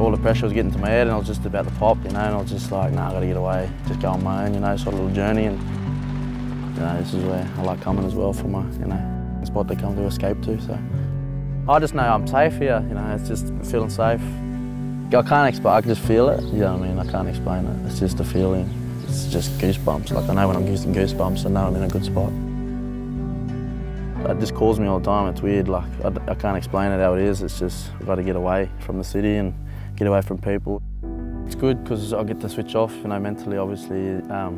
all the pressure was getting to my head and I was just about to pop, you know, and I was just like, nah, I gotta get away, just go on my own, you know, sort of little journey and, you know, this is where I like coming as well for my, you know, spot to come to escape to, so. I just know I'm safe here, you know, it's just feeling safe. I can't explain, I can just feel it, you know what I mean, I can't explain it, it's just a feeling. It's just goosebumps, like I know when I'm using goosebumps, I know I'm in a good spot. It just calls me all the time. It's weird. Like I, I can't explain it how it is. It's just I've got to get away from the city and get away from people. It's good because I get to switch off. You know, mentally. Obviously, um,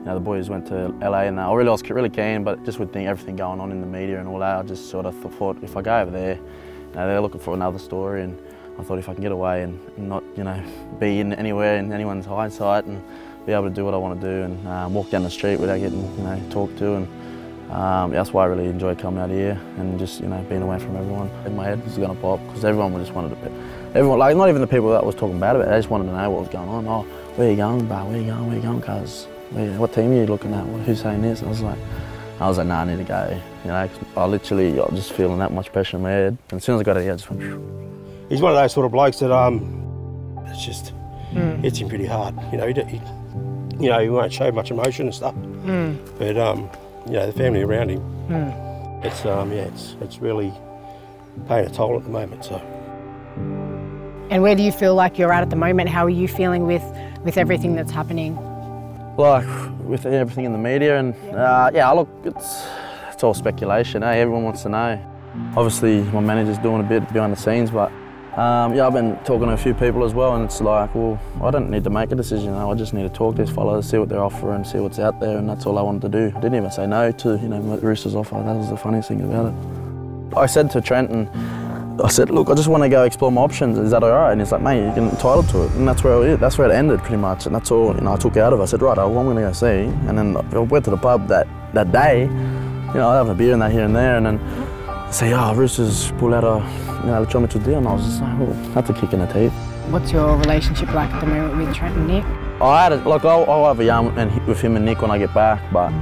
you know, the boys went to LA and I really I was really keen, but just with the, everything going on in the media and all that, I just sort of thought if I go over there, you know, they're looking for another story, and I thought if I can get away and not, you know, be in anywhere in anyone's hindsight and be able to do what I want to do and um, walk down the street without getting, you know, talked to and. Um, that's why I really enjoy coming out here and just you know being away from everyone. In my head was going to pop because everyone just wanted to. Everyone, like not even the people that was talking bad about it, they just wanted to know what was going on. Oh, where are you going, bro? Where are you going? Where are you going, cuz? What team are you looking at? Who's saying this? I was like, I was like, nah, I need to go. You know, I literally, I was just feeling that much pressure in my head. And as soon as I got it, I just went. He's one of those sort of blokes that um, it's just mm. hits him pretty hard. You know, he, he, you know, he won't show much emotion and stuff. Mm. But um, you know, the family around him. Mm. It's um, yeah, it's it's really paying a toll at the moment. So. And where do you feel like you're at at the moment? How are you feeling with with everything that's happening? Like with everything in the media and uh, yeah, I look, it's it's all speculation. Eh? Everyone wants to know. Obviously, my manager's doing a bit behind the scenes, but um, yeah, I've been talking to a few people as well, and it's like, well, I don't need to make a decision. I just need to talk to these fellas, see what they're offering, see what's out there, and that's all I wanted to do. I didn't even say no to, you know, Roosters offer. That was the funniest thing about it. I said to Trent, and I said, look, I just want to go explore my options. Is that all right? And he's like, mate, you're entitled to it. And that's where it, that's where it ended, pretty much. And that's all, you know, I took out of it. I said, right, I'm going to go see. And then I went to the pub that, that day. You know, I have a beer and that here and there, and then say, ah, oh, Roosters pull out a you know, the to deal, and I was just like, well, that's a kick in the teeth. What's your relationship like at the moment with Trent and Nick? I had a, like I'll, I'll have a yarn with him and Nick when I get back, but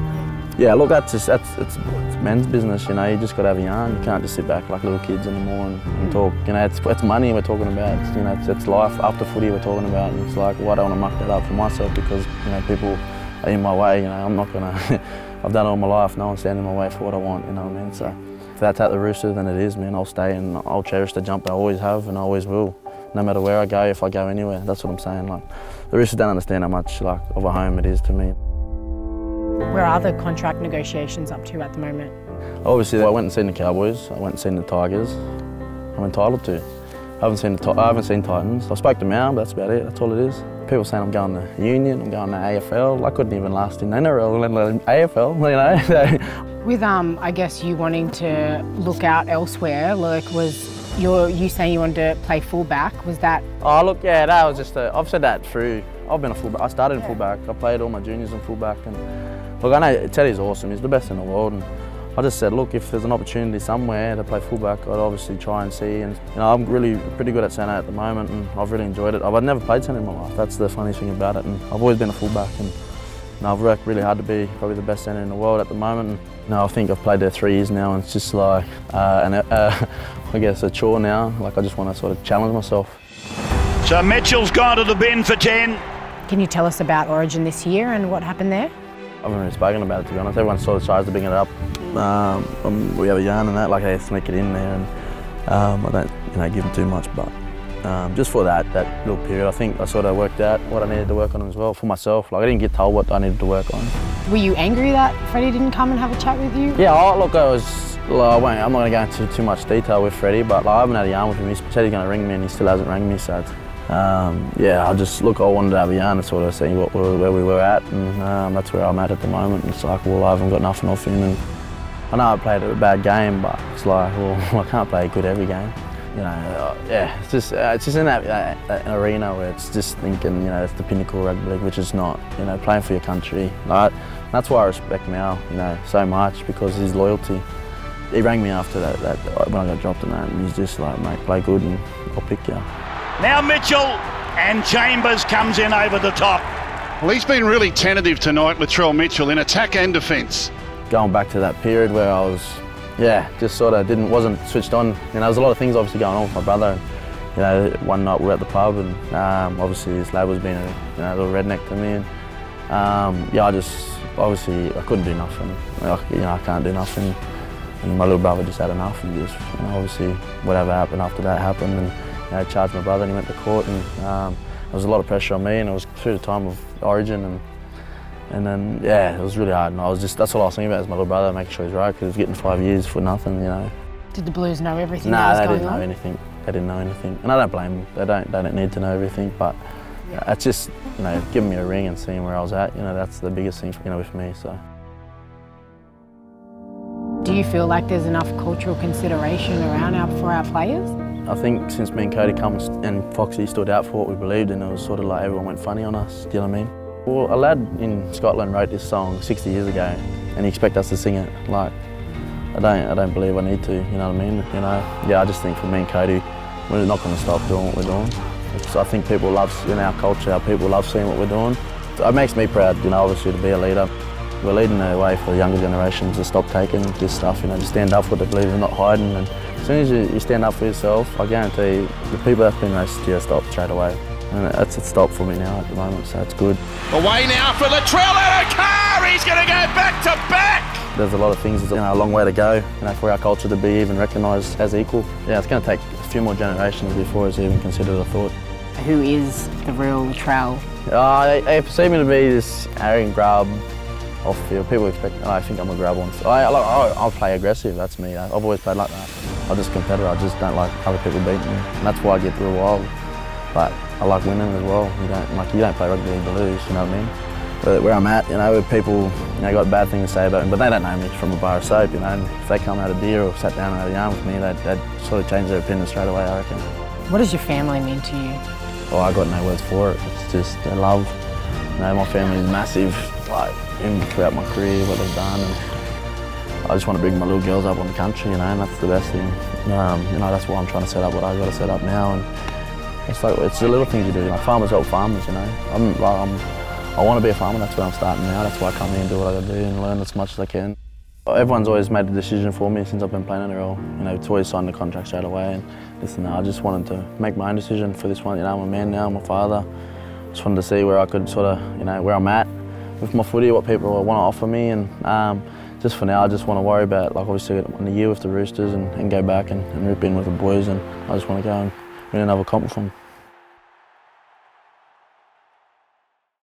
yeah, look, that's just that's it's, it's men's business, you know. You just got to have a yarn. You can't just sit back like little kids anymore and, and talk. You know, it's, it's money we're talking about. It's, you know, it's, it's life after footy we're talking about, and it's like, well, I don't want to muck that up for myself because you know people are in my way. You know, I'm not gonna. I've done it all my life. No one's standing in my way for what I want. You know what I mean? So if that's at the Rooster, then it is, man. I'll stay and I'll cherish the jump. I always have and I always will. No matter where I go, if I go anywhere, that's what I'm saying. Like, the Roosters don't understand how much like of a home it is to me. Where are the contract negotiations up to at the moment? Obviously, I went and seen the Cowboys. I went and seen the Tigers. I'm entitled to. I haven't seen the I haven't seen Titans. I spoke to Mal, but that's about it. That's all it is. People saying I'm going to Union, I'm going to AFL. I couldn't even last in NRL, let alone AFL. You know. With um, I guess you wanting to look out elsewhere, like was you you saying you wanted to play fullback? Was that? Oh look, yeah, that was just a. I've said that through. I've been a fullback. I started in fullback. I played all my juniors in fullback, and look, I know Teddy's awesome. He's the best in the world, and I just said, look, if there's an opportunity somewhere to play fullback, I'd obviously try and see. And you know, I'm really pretty good at centre at the moment, and I've really enjoyed it. I've never played centre in my life. That's the funny thing about it, and I've always been a fullback. And you know, I've worked really hard to be probably the best centre in the world at the moment. And, you know, I think I've played there three years now and it's just like, uh, an, uh, I guess a chore now. Like I just want to sort of challenge myself. So Mitchell's gone to the bin for 10. Can you tell us about Origin this year and what happened there? I haven't really spoken about it to be honest. Everyone sort of tries to bring it up. Um, um, we have a yarn and that, like they sneak it in there and um, I don't you know, give them too much but um, just for that, that little period, I think I sort of worked out what I needed to work on as well for myself. Like I didn't get told what I needed to work on. Were you angry that Freddie didn't come and have a chat with you? Yeah, I, look, I was. Like, I won't, I'm not going to go into too much detail with Freddie, but like, I haven't had a yarn with him. He said he's going to ring me, and he still hasn't rang me. So, um, yeah, I just look. I wanted to have a yarn and sort of see what where we were at, and um, that's where I'm at at the moment. It's like, well, I haven't got nothing off him, and I know I played a bad game, but it's like, well, I can't play good every game you know, uh, yeah, it's just uh, it's just in that, uh, arena where it's just thinking, you know, it's the pinnacle rugby league, which is not, you know, playing for your country. Like, that's why I respect Mal, you know, so much because his loyalty. He rang me after that, that when I got dropped in that, and he's just like, mate, play good and I'll pick you. Now Mitchell and Chambers comes in over the top. Well, he's been really tentative tonight, Latrell Mitchell, in attack and defence. Going back to that period where I was yeah, just sort of didn't wasn't switched on. You know, there was a lot of things obviously going on with my brother. And, you know, one night we were at the pub and um, obviously this lad was being a you know, little redneck to me and um, yeah, I just, obviously I couldn't do nothing. Like, you know, I can't do nothing. And my little brother just had enough and just, you know, obviously whatever happened after that happened and you know, charged my brother and he went to court and um, there was a lot of pressure on me and it was through the time of origin and and then, yeah, it was really hard and I was just, that's all I was thinking about is my little brother, making sure he's right because he was getting five years for nothing, you know. Did the Blues know everything Nah, they going didn't on? know anything. They didn't know anything, and I don't blame them. They don't. They don't need to know everything. But uh, it's just, you know, giving me a ring and seeing where I was at. You know, that's the biggest thing, you know, with me. So. Do you feel like there's enough cultural consideration around our, for our players? I think since me and Cody come and Foxy stood out for what we believed in, it was sort of like everyone went funny on us. Do you know what I mean? Well, a lad in Scotland wrote this song 60 years ago, and he expect us to sing it. Like, I don't, I don't believe I need to. You know what I mean? You know, yeah. I just think for me and Cody, we're not going to stop doing what we're doing. So I think people love in our culture. Our people love seeing what we're doing. So it makes me proud. You know, obviously to be a leader. We're leading the way for the younger generations to stop taking this stuff. You know, to stand up for what they believe and not hiding. And as soon as you, you stand up for yourself, I guarantee you, the people that's been racist here stop straight away. And that's a stop for me now at the moment, so it's good. Away now for Latrell out of car. He's going to go back to back. There's a lot of things, you know, a long way to go, you know, for our culture to be even recognised as equal. Yeah, it's going to take a few more generations before it's even considered a thought. Who is the real Latrell? Uh, they, they perceive me to be this arrogant grub off field. People expect, I think I'm a grub on. I, I, I, I'll play aggressive, that's me. I've always played like that. I'm just a competitor, I just don't like other people beating me. And that's why I get through a while. But I like winning as well. You don't, like, you don't play rugby league to lose, you know what I mean? But where I'm at, you know, people, you know, got bad things to say about me, but they don't know me from a bar of soap, you know. And if they come out of beer or sat down and had a yarn with me, they'd, they'd sort of change their opinion straight away, I reckon. What does your family mean to you? Oh, I got no words for it. It's just their love. You know, my family's massive, like, in throughout my career, what they've done. And I just want to bring my little girls up on the country, you know, and that's the best thing. Um, you know, that's why I'm trying to set up what I've got to set up now. And it's like, it's the little things you do. Like, farmers help farmers, you know. I'm, I'm, I want to be a farmer, that's where I'm starting now. That's why I come here and do what I got to do and learn as much as I can. Everyone's always made the decision for me since I've been playing NRL. You know, it's always signed the contract straight away. And this and that. I just wanted to make my own decision for this one. You know, I'm a man now, I'm a father. Just wanted to see where I could sort of, you know, where I'm at with my footy, what people want to offer me. And um, just for now, I just want to worry about, like, obviously, in a year with the Roosters and, and go back and, and rip in with the boys. And I just want to go and win another comp with them.